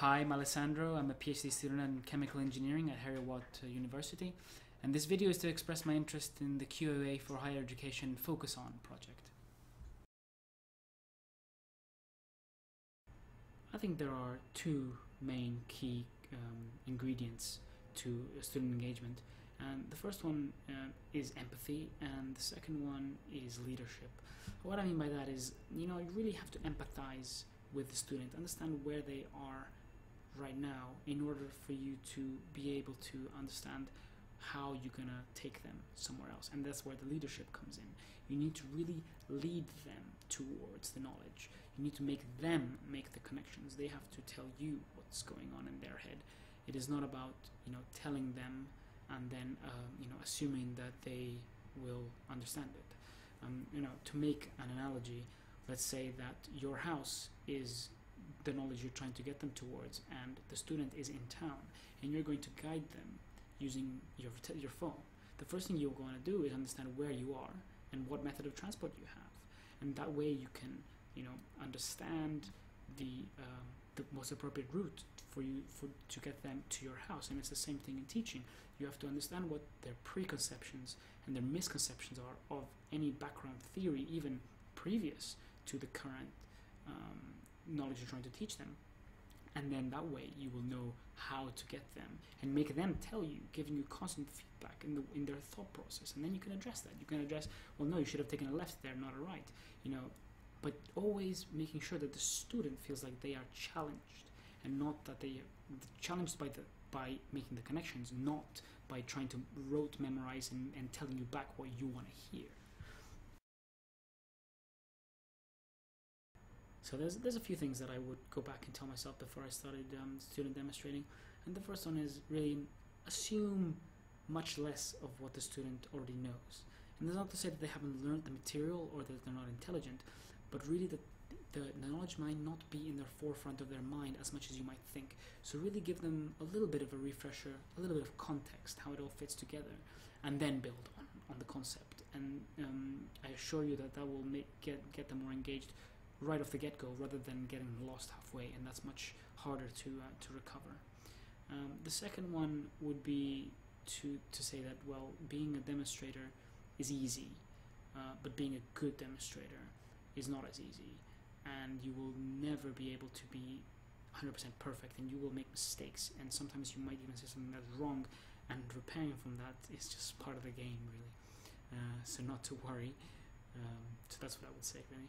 Hi, I'm Alessandro. I'm a PhD student in chemical engineering at Heriot University, and this video is to express my interest in the QAA for Higher Education Focus On project. I think there are two main key um, ingredients to student engagement, and the first one uh, is empathy, and the second one is leadership. What I mean by that is, you know, you really have to empathize with the student, understand where they are right now in order for you to be able to understand how you're gonna take them somewhere else. And that's where the leadership comes in. You need to really lead them towards the knowledge. You need to make them make the connections. They have to tell you what's going on in their head. It is not about you know telling them and then uh, you know assuming that they will understand it. Um, you know to make an analogy let's say that your house is the knowledge you're trying to get them towards and the student is in town and you're going to guide them using your, your phone. The first thing you're going to do is understand where you are and what method of transport you have. And that way you can you know understand the uh, the most appropriate route for you for to get them to your house. And it's the same thing in teaching. You have to understand what their preconceptions and their misconceptions are of any background theory even previous to the current um, knowledge you're trying to teach them. And then that way you will know how to get them and make them tell you giving you constant feedback in the in their thought process. And then you can address that. You can address well no you should have taken a left there not a right you know. But always making sure that the student feels like they are challenged and not that they are challenged by the by making the connections not by trying to rote memorize and, and telling you back what you want to hear So there's there's a few things that I would go back and tell myself before I started um, student demonstrating, and the first one is really assume much less of what the student already knows. And that's not to say that they haven't learned the material or that they're not intelligent, but really that the knowledge might not be in the forefront of their mind as much as you might think. So really give them a little bit of a refresher, a little bit of context, how it all fits together, and then build on, on the concept. And um, I assure you that that will make, get, get them more engaged right off the get-go rather than getting lost halfway and that's much harder to uh, to recover. Um, the second one would be to to say that well being a demonstrator is easy uh, but being a good demonstrator is not as easy. And you will never be able to be 100% perfect and you will make mistakes and sometimes you might even say something that's wrong and repairing from that is just part of the game really. Uh, so not to worry. Um, so that's what I would say really